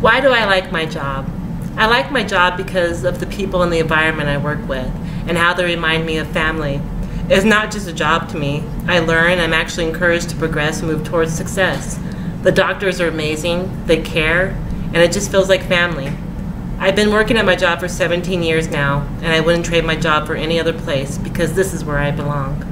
Why do I like my job? I like my job because of the people and the environment I work with and how they remind me of family. It's not just a job to me. I learn, I'm actually encouraged to progress and move towards success. The doctors are amazing, they care, and it just feels like family. I've been working at my job for 17 years now, and I wouldn't trade my job for any other place because this is where I belong.